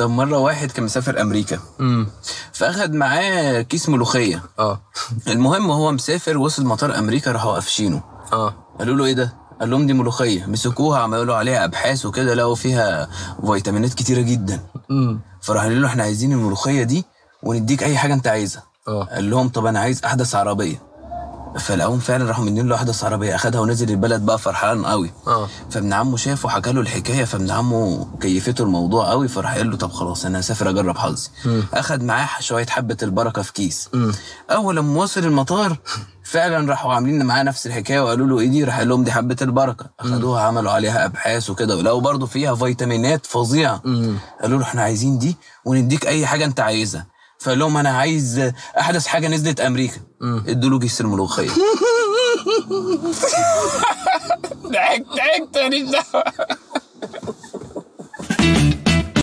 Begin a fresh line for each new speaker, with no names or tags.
طب مرة واحد كان مسافر أمريكا.
امم
فأخد معاه كيس ملوخية.
آه.
المهم هو مسافر وصل مطار أمريكا راحوا قافشينه
آه.
قالوا له إيه ده؟ قال لهم دي ملوخية. مسكوها عملوا عليها أبحاث وكده لقوا فيها فيتامينات كتيرة جدا.
امم
فراح قالوا له إحنا عايزين الملوخية دي ونديك أي حاجة أنت عايزها.
آه.
قال لهم طب أنا عايز أحدث عربية. فلقاهم فعلا راحوا مدين له احدث عربيه أخدها ونزل البلد بقى فرحان قوي.
آه.
فابن عمه شافه وحكى له الحكاية فابن عمه كيفته الموضوع قوي فراح قال له طب خلاص أنا هسافر أجرب حظي. أخد معاه شوية حبة البركة في كيس. أول لما وصل المطار فعلا راحوا عاملين معاه نفس الحكاية وقالوا له إيه دي راح قال لهم دي حبة البركة. أخدوها عملوا عليها أبحاث وكده ولقوا برضه فيها فيتامينات فظيعة. قالوا له إحنا عايزين دي ونديك أي حاجة أنت عايزها. فقال لهم أنا عايز أحدث حاجة نزلت أمريكا. ادوا له كيس الملوخية.
ضحكت ضحكت ماليش دعوه